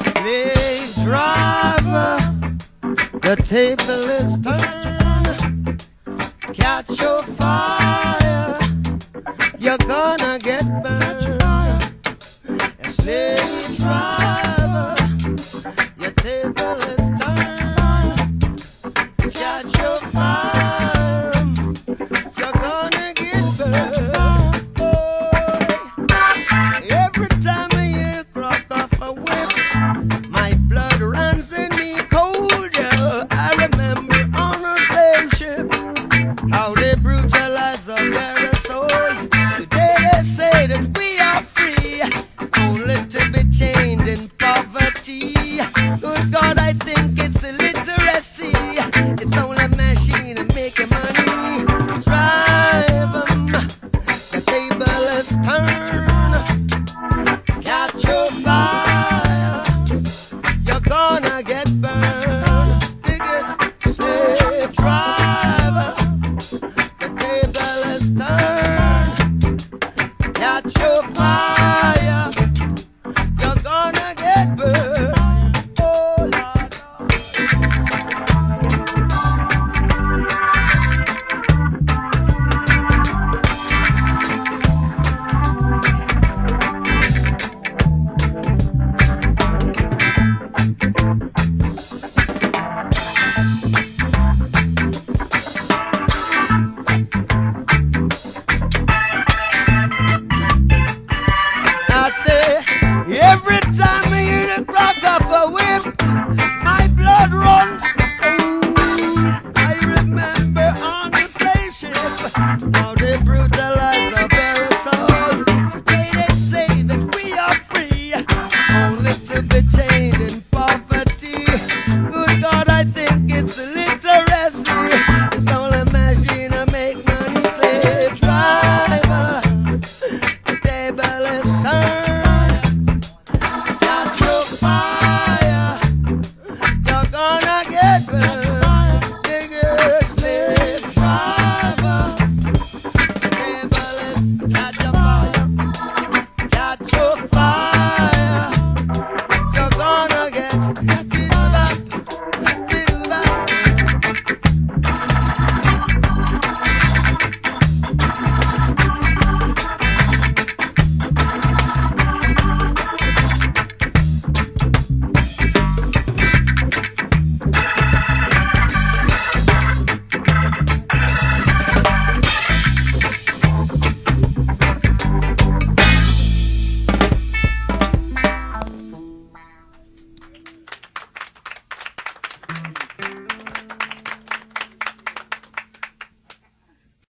Slave driver, the table is turned. Catch your fire, you're gonna get burned. Good God, I think it's illiteracy. It's all a machine of making money. The table is turned. Catch your fire, you're gonna get burned. Driver, the table is turned. Catch your fire, you're gonna get burned. You're gonna get burned.